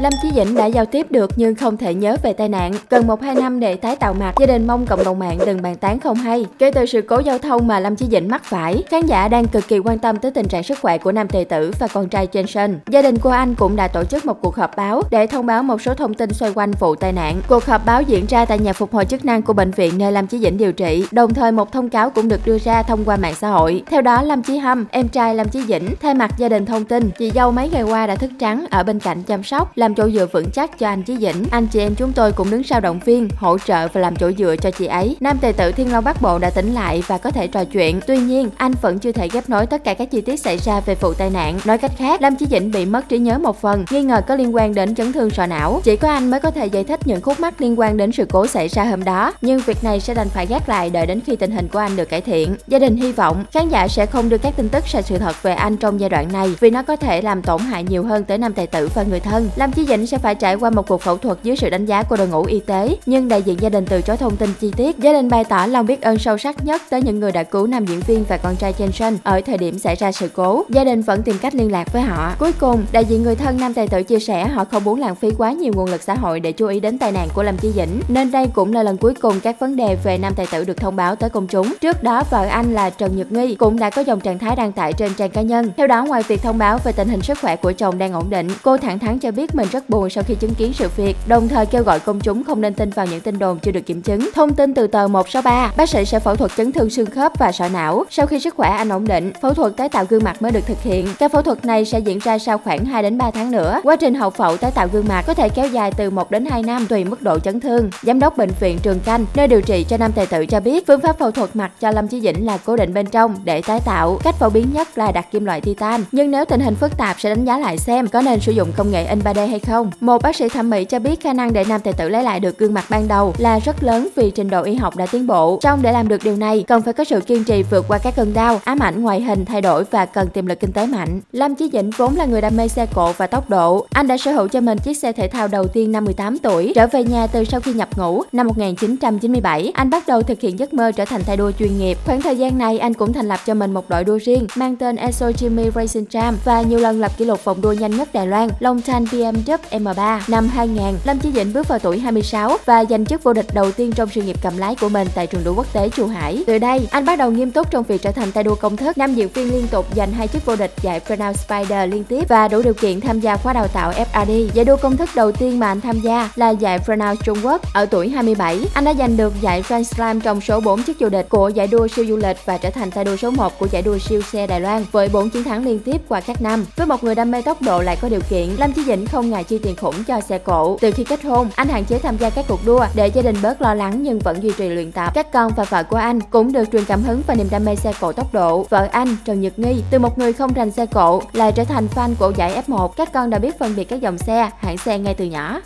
Lâm Chí Dĩnh đã giao tiếp được nhưng không thể nhớ về tai nạn. Cần 1-2 năm để tái tạo mặt, gia đình mong cộng đồng mạng đừng bàn tán không hay. Kể từ sự cố giao thông mà Lâm Chí Dĩnh mắc phải, khán giả đang cực kỳ quan tâm tới tình trạng sức khỏe của nam tài tử và con trai trên sân. Gia đình của anh cũng đã tổ chức một cuộc họp báo để thông báo một số thông tin xoay quanh vụ tai nạn. Cuộc họp báo diễn ra tại nhà phục hồi chức năng của bệnh viện nơi Lâm Chí Dĩnh điều trị. Đồng thời một thông cáo cũng được đưa ra thông qua mạng xã hội. Theo đó, Lâm Chí Hâm, em trai Lâm Chí Dĩnh, thay mặt gia đình thông tin, chị dâu mấy ngày qua đã thức trắng ở bên cạnh chăm sóc, là làm chỗ dựa vững chắc cho anh Chí Dĩnh. Anh chị em chúng tôi cũng đứng sau động viên, hỗ trợ và làm chỗ dựa cho chị ấy. Nam tài tử Thiên Long Bắc Bộ đã tỉnh lại và có thể trò chuyện. Tuy nhiên, anh vẫn chưa thể ghép nối tất cả các chi tiết xảy ra về vụ tai nạn. Nói cách khác, Lâm Chí Dĩnh bị mất trí nhớ một phần, nghi ngờ có liên quan đến chấn thương sọ não. Chỉ có anh mới có thể giải thích những khúc mắc liên quan đến sự cố xảy ra hôm đó. Nhưng việc này sẽ đành phải gác lại đợi đến khi tình hình của anh được cải thiện. Gia đình hy vọng khán giả sẽ không đưa các tin tức sai sự thật về anh trong giai đoạn này vì nó có thể làm tổn hại nhiều hơn tới nam tài tử và người thân. Lâm Chí Dĩnh sẽ phải trải qua một cuộc phẫu thuật dưới sự đánh giá của đội ngũ y tế, nhưng đại diện gia đình từ chối thông tin chi tiết. Gia đình bày tỏ lòng biết ơn sâu sắc nhất tới những người đã cứu nam diễn viên và con trai trên sân ở thời điểm xảy ra sự cố. Gia đình vẫn tìm cách liên lạc với họ. Cuối cùng, đại diện người thân nam tài tử chia sẻ họ không muốn lãng phí quá nhiều nguồn lực xã hội để chú ý đến tai nạn của Lâm Chí Dĩnh, nên đây cũng là lần cuối cùng các vấn đề về nam tài tử được thông báo tới công chúng. Trước đó, vợ anh là Trần Nhật Nghi cũng đã có dòng trạng thái đăng tải trên trang cá nhân. Theo đó, ngoài việc thông báo về tình hình sức khỏe của chồng đang ổn định, cô thẳng thắn cho biết mình rất buồn sau khi chứng kiến sự việc, đồng thời kêu gọi công chúng không nên tin vào những tin đồn chưa được kiểm chứng. Thông tin từ tờ 163, bác sĩ sẽ phẫu thuật chấn thương xương khớp và sọ não. Sau khi sức khỏe anh ổn định, phẫu thuật tái tạo gương mặt mới được thực hiện. Các phẫu thuật này sẽ diễn ra sau khoảng 2 đến 3 tháng nữa. Quá trình hậu phẫu tái tạo gương mặt có thể kéo dài từ 1 đến 2 năm tùy mức độ chấn thương. Giám đốc bệnh viện Trường Canh, nơi điều trị cho nam tài tử cho biết, phương pháp phẫu thuật mặt cho Lâm Chí Dĩnh là cố định bên trong để tái tạo. Cách phổ biến nhất là đặt kim loại titan, nhưng nếu tình hình phức tạp sẽ đánh giá lại xem có nên sử dụng công nghệ in 3D hay không. Một bác sĩ thẩm mỹ cho biết khả năng để nam tài tử lấy lại được gương mặt ban đầu là rất lớn vì trình độ y học đã tiến bộ. Trong để làm được điều này, cần phải có sự kiên trì vượt qua các cơn đau, ám ảnh ngoại hình thay đổi và cần tiềm lực kinh tế mạnh. Lâm Chí Dĩnh vốn là người đam mê xe cộ và tốc độ. Anh đã sở hữu cho mình chiếc xe thể thao đầu tiên năm 18 tuổi. Trở về nhà từ sau khi nhập ngũ năm 1997, anh bắt đầu thực hiện giấc mơ trở thành tay đua chuyên nghiệp. Khoảng thời gian này, anh cũng thành lập cho mình một đội đua riêng mang tên Esso Jimmy Racing Jam và nhiều lần lập kỷ lục vòng đua nhanh nhất Đài Loan Long Tan BMW M3 năm 2000. Lâm Chí Dĩnh bước vào tuổi 26 và giành chức vô địch đầu tiên trong sự nghiệp cầm lái của mình tại trường đua quốc tế Chu Hải. Từ đây, anh bắt đầu nghiêm túc trong việc trở thành tay đua công thức. Năm diễn viên liên tục giành hai chức vô địch giải Crown Spider liên tiếp và đủ điều kiện tham gia khóa đào tạo FRD. Giải đua công thức đầu tiên mà anh tham gia là giải Crown Trung Quốc. Ở tuổi 27, anh đã giành được giải Grand Slam trong số 4 chức vô địch của giải đua siêu du lịch và trở thành tay đua số 1 của giải đua siêu xe Đài Loan với 4 chiến thắng liên tiếp qua các năm. Với một người đam mê tốc độ lại có điều kiện, Lâm Chí Dĩnh không ngại chi tiền khủng cho xe cộ. Từ khi kết hôn, anh hạn chế tham gia các cuộc đua để gia đình bớt lo lắng nhưng vẫn duy trì luyện tập. Các con và vợ của anh cũng được truyền cảm hứng và niềm đam mê xe cộ tốc độ. Vợ anh, Trần Nhật Nghi, từ một người không rành xe cộ lại trở thành fan của giải F1. Các con đã biết phân biệt các dòng xe, hãng xe ngay từ nhỏ.